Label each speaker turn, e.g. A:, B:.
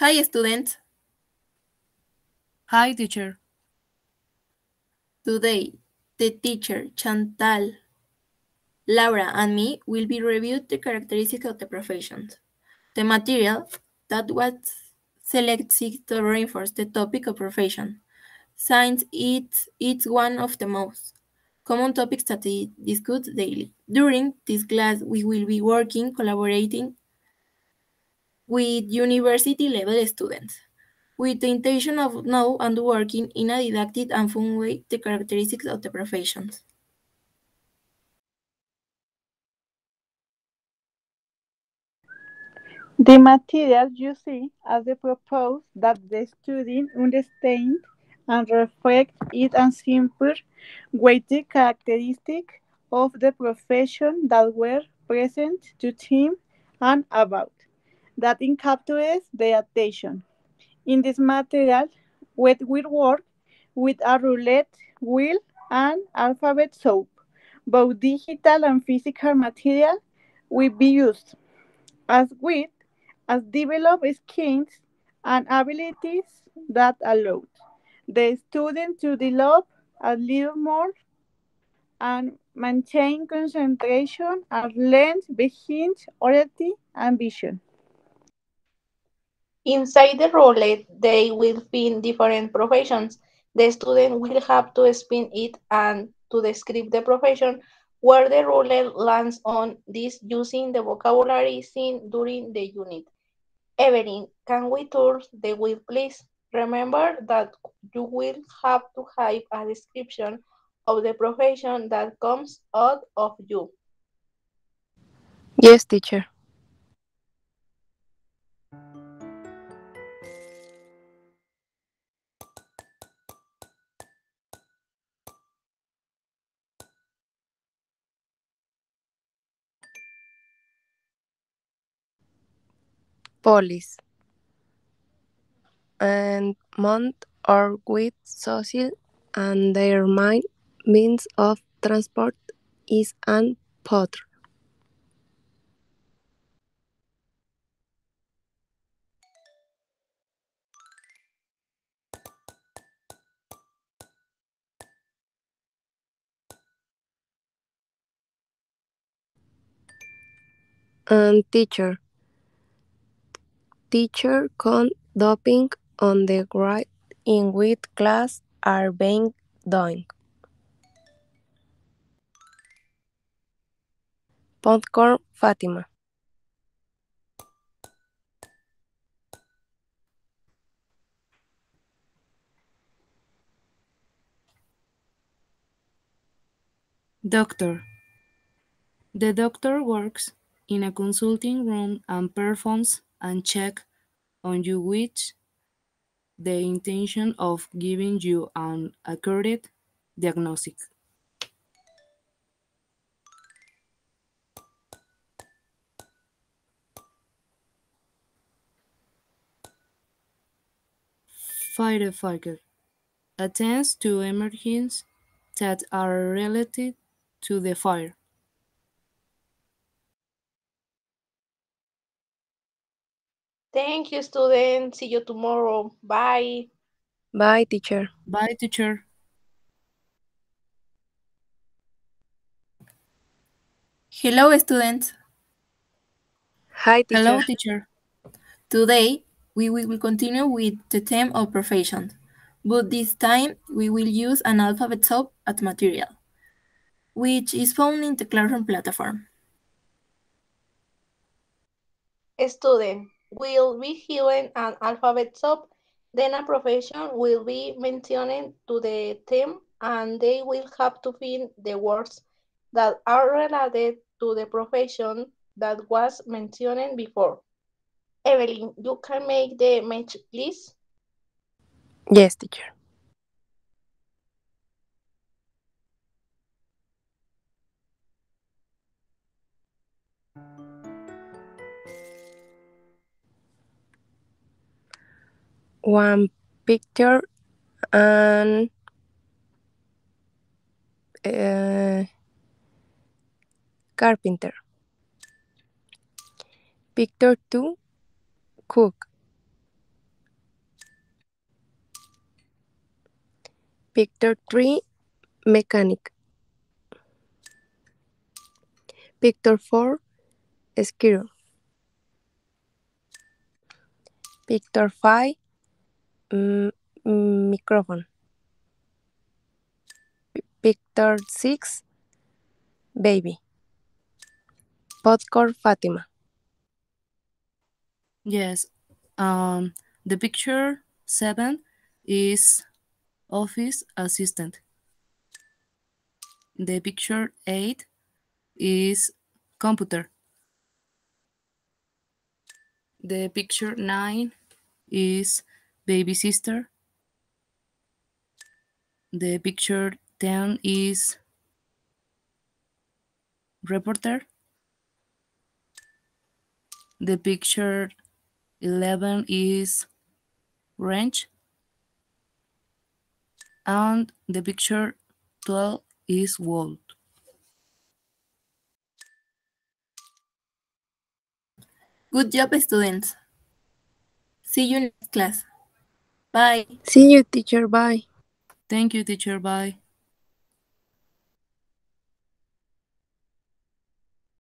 A: Hi, students.
B: Hi, teacher.
A: Today, the teacher, Chantal, Laura, and me will be reviewed the characteristics of the professions. The material that was selected to reinforce the topic of profession, since it's, it's one of the most common topics that we discuss daily. During this class, we will be working, collaborating with university-level students with the intention of know and working in a didactic and fun way the characteristics of the professions.
C: The material you see as the propose that the student understand and reflect it and simple way the characteristic of the profession that were present to him and about that encapsulates the attention. In this material, we will work with a roulette wheel and alphabet soap. Both digital and physical material will be used as with as develop skills and abilities that allow the student to develop a little more and maintain concentration and learn behind orality and vision.
D: Inside the roulette, they will pin different professions. The student will have to spin it and to describe the profession where the roulette lands on this using the vocabulary seen during the unit. Evelyn, can we turn the wheel, please? Remember that you will have to have a description of the profession that comes out of you.
B: Yes, teacher. Police and month or with social and their main means of transport is an patrol. And teacher. Teacher con doping on the grade in which class are being done. Popcorn Fatima.
E: Doctor. The doctor works in a consulting room and performs and check on you with the intention of giving you an accurate diagnostic. Firefighter attends to emergencies that are related to the fire.
D: Thank you, students. See you tomorrow. Bye.
B: Bye, teacher.
E: Bye, teacher.
A: Hello, students.
B: Hi, teacher.
E: Hello, teacher.
A: Today, we will continue with the theme of professions, but this time we will use an alphabet soup as material, which is found in the Classroom platform.
D: Student will be given an alphabet soup, then a profession will be mentioned to the team and they will have to find the words that are related to the profession that was mentioned before. Evelyn, you can make the match, please.
B: Yes, teacher. one picture and uh, carpenter. Picture two, cook. Picture three, mechanic. Picture four, skier. Picture five, mm, Microphone. Picture 6 Baby. Popcorn Fatima.
E: Yes. Um, the picture seven is office assistant. The picture eight is computer. The picture nine is baby sister. The picture 10 is reporter. The picture 11 is range. And the picture 12 is world.
A: Good job, students. See you next class. Bye.
B: See you, teacher. Bye.
E: Thank you, teacher. Bye.